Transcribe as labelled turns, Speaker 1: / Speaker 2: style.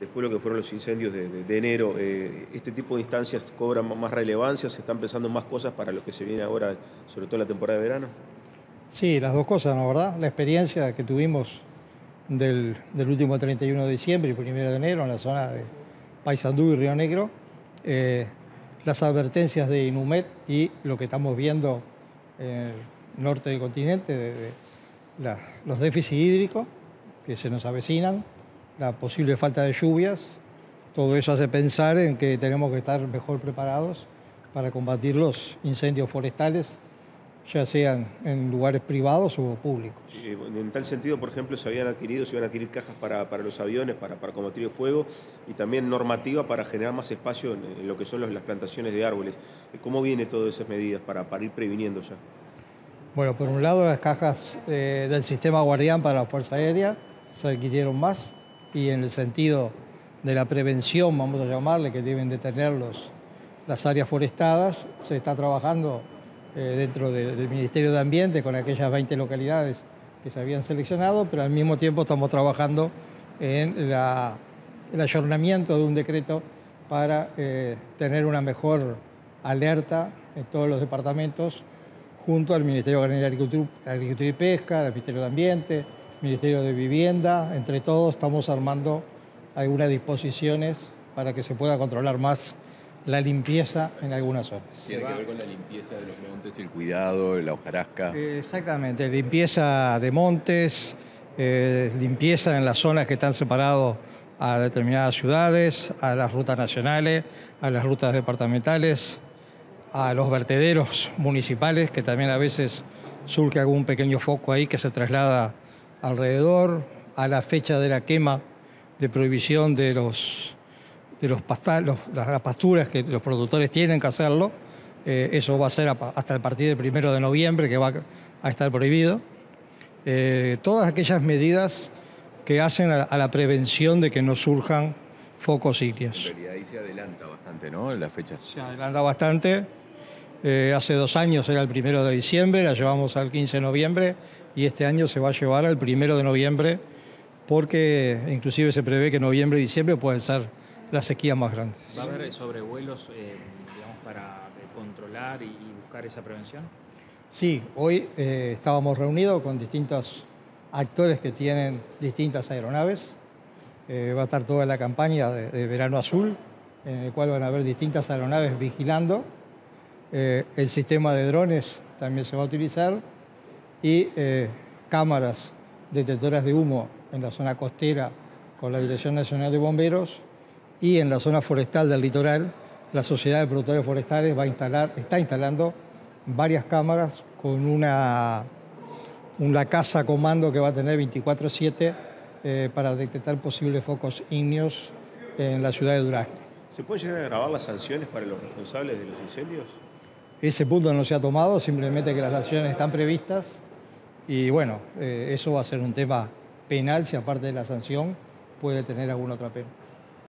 Speaker 1: Después de lo que fueron los incendios de, enero, eh, ¿este tipo de instancias cobran más relevancia? ¿Se están pensando en más cosas para lo que se viene ahora, sobre todo en la temporada de verano?
Speaker 2: Sí, las dos cosas, ¿no verdad? La experiencia que tuvimos del, último 31 de diciembre y 1 de enero en la zona de Paysandú y Río Negro, eh, las advertencias de Inumet y lo que estamos viendo en el norte del continente, de, los déficits hídricos que se nos avecinan, la posible falta de lluvias, todo eso hace pensar en que tenemos que estar mejor preparados para combatir los incendios forestales ya sean en lugares privados o públicos.
Speaker 1: Eh, En tal sentido, por ejemplo, se habían adquirido, se iban a adquirir cajas para, para los aviones, para, para combatir el fuego y también normativa para generar más espacio en, en lo que son los- las plantaciones de árboles. ¿Cómo viene todas esas medidas para, para ir previniendo ya?
Speaker 2: Bueno, por un lado las cajas eh, del sistema guardián para la Fuerza Aérea se adquirieron más y en el sentido de la prevención, vamos a llamarle, que deben de tener los, las áreas forestadas, se está trabajando eh, dentro de- del Ministerio de Ambiente con aquellas 20 localidades que se habían seleccionado, pero al mismo tiempo estamos trabajando en el ayornamiento de un decreto para eh, tener una mejor alerta en todos los departamentos junto al Ministerio de Agricultura, Agricultura y Pesca, al Ministerio de Ambiente, Ministerio de Vivienda, entre todos estamos armando algunas disposiciones para que se pueda controlar más la limpieza en algunas zonas.
Speaker 3: Tiene que ver con la limpieza de los montes, el cuidado, la hojarasca.
Speaker 2: Exactamente, limpieza de montes, eh, limpieza en las zonas que están separados a determinadas ciudades, a las rutas nacionales, a las rutas departamentales, a los vertederos municipales, que también a veces surge algún pequeño foco ahí que se traslada alrededor, a la fecha de la quema de prohibición de los de los pasta- los- las, pasturas que los productores tienen que hacerlo. Eh, eso va a ser hasta el partir del primero de noviembre que va a estar prohibido. Eh, todas aquellas medidas que hacen a, a la prevención de que no surjan focos
Speaker 3: En
Speaker 2: ígneos.
Speaker 3: realidad ahí se adelanta bastante, ¿no? La fecha.
Speaker 2: Se adelanta bastante. Eh, hace dos años era el primero de diciembre, la llevamos al 15 de noviembre y este año se va a llevar al primero de noviembre porque inclusive se prevé que noviembre y diciembre pueden ser las sequías más grandes.
Speaker 4: ¿Va a haber sobrevuelos eh, digamos, para eh, controlar y, buscar esa prevención?
Speaker 2: Sí, hoy eh, estábamos reunidos con distintos actores que tienen distintas aeronaves. Eh, va a estar toda la campaña de, de Verano Azul, en el cual van a haber distintas aeronaves vigilando. Eh, el sistema de drones también se va a utilizar y eh, cámaras detectoras de humo en la zona costera con la Dirección Nacional de Bomberos y en la zona forestal del litoral la Sociedad de Productores Forestales va a instalar, está instalando varias cámaras con una, una casa comando que va a tener 24/7 eh, para detectar posibles focos ígneos en la ciudad de Durazno.
Speaker 1: ¿Se pueden llegar a grabar las sanciones para los responsables de los incendios?
Speaker 2: Ese punto no se ha tomado, simplemente que las acciones están previstas y bueno, eh, eso va a ser un tema penal si aparte de la sanción puede tener alguna otra pena.